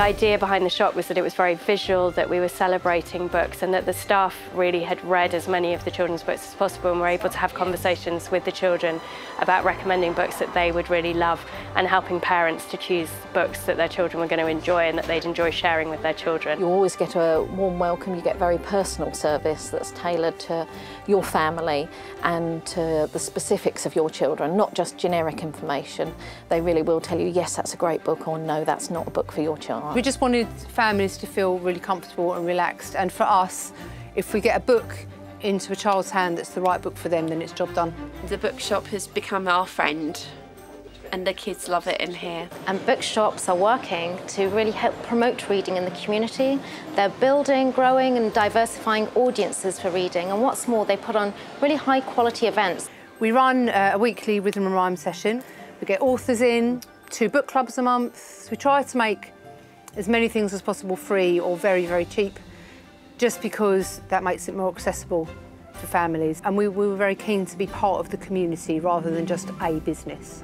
idea behind the shop was that it was very visual, that we were celebrating books and that the staff really had read as many of the children's books as possible and were able to have conversations with the children about recommending books that they would really love and helping parents to choose books that their children were going to enjoy and that they'd enjoy sharing with their children. You always get a warm welcome, you get very personal service that's tailored to your family and to the specifics of your children, not just generic information. They really will tell you, yes, that's a great book or no, that's not a book for your child. We just wanted families to feel really comfortable and relaxed and for us, if we get a book into a child's hand that's the right book for them, then it's job done. The bookshop has become our friend and the kids love it in here. And bookshops are working to really help promote reading in the community. They're building, growing and diversifying audiences for reading and what's more, they put on really high quality events. We run uh, a weekly rhythm and rhyme session. We get authors in, two book clubs a month. We try to make as many things as possible free or very, very cheap, just because that makes it more accessible for families. And we, we were very keen to be part of the community rather than just a business.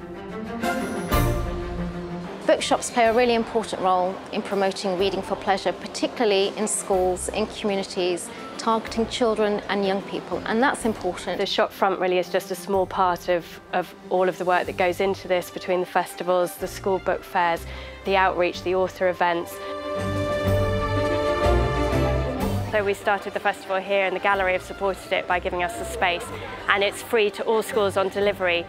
Bookshops play a really important role in promoting reading for pleasure, particularly in schools, in communities, targeting children and young people, and that's important. The shop front really is just a small part of, of all of the work that goes into this between the festivals, the school book fairs, the outreach, the author events. So we started the festival here and the gallery have supported it by giving us the space and it's free to all schools on delivery.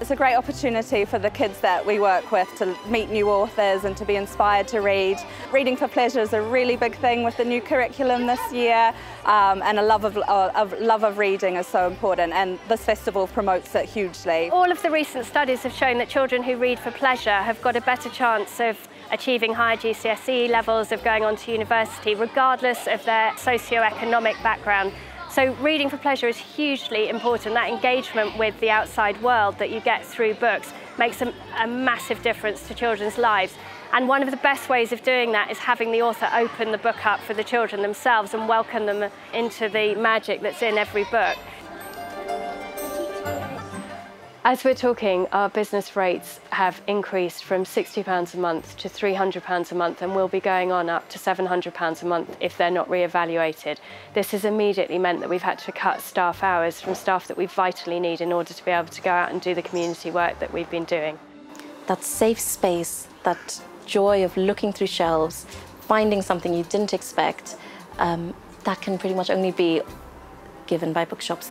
It's a great opportunity for the kids that we work with to meet new authors and to be inspired to read. Reading for pleasure is a really big thing with the new curriculum this year um, and a love of, uh, of, love of reading is so important and this festival promotes it hugely. All of the recent studies have shown that children who read for pleasure have got a better chance of achieving higher GCSE levels, of going on to university, regardless of their socio-economic background. So reading for pleasure is hugely important. That engagement with the outside world that you get through books makes a, a, massive difference to children's lives. And one of the best ways of doing that is having the author open the book up for the children themselves and welcome them into the magic that's in every book. As we're talking, our business rates have increased from £60 a month to £300 a month and will be going on up to £700 a month if they're not re-evaluated. This has immediately meant that we've had to cut staff hours from staff that we vitally need in order to be able to go out and do the community work that we've been doing. That safe space, that joy of looking through shelves, finding something you didn't expect, um, that can pretty much only be given by bookshops.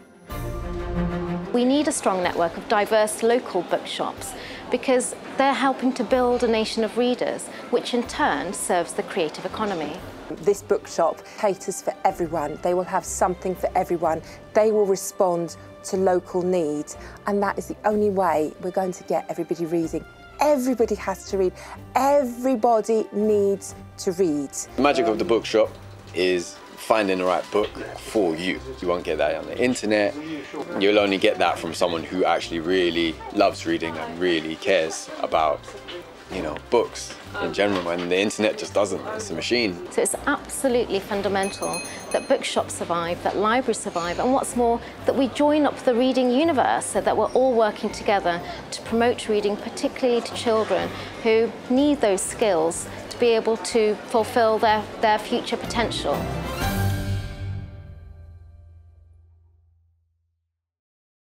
We need a strong network of diverse local bookshops because they're helping to build a nation of readers, which in turn serves the creative economy. This bookshop caters for everyone. They will have something for everyone. They will respond to local needs, and that is the only way we're going to get everybody reading. Everybody has to read. Everybody needs to read. The magic of the bookshop is finding the right book for you. You won't get that on the internet. You'll only get that from someone who actually really loves reading and really cares about, you know, books in general, and the internet just doesn't. It's a machine. So it's absolutely fundamental that bookshops survive, that libraries survive, and what's more, that we join up the reading universe so that we're all working together to promote reading, particularly to children who need those skills to be able to fulfill their, their future potential.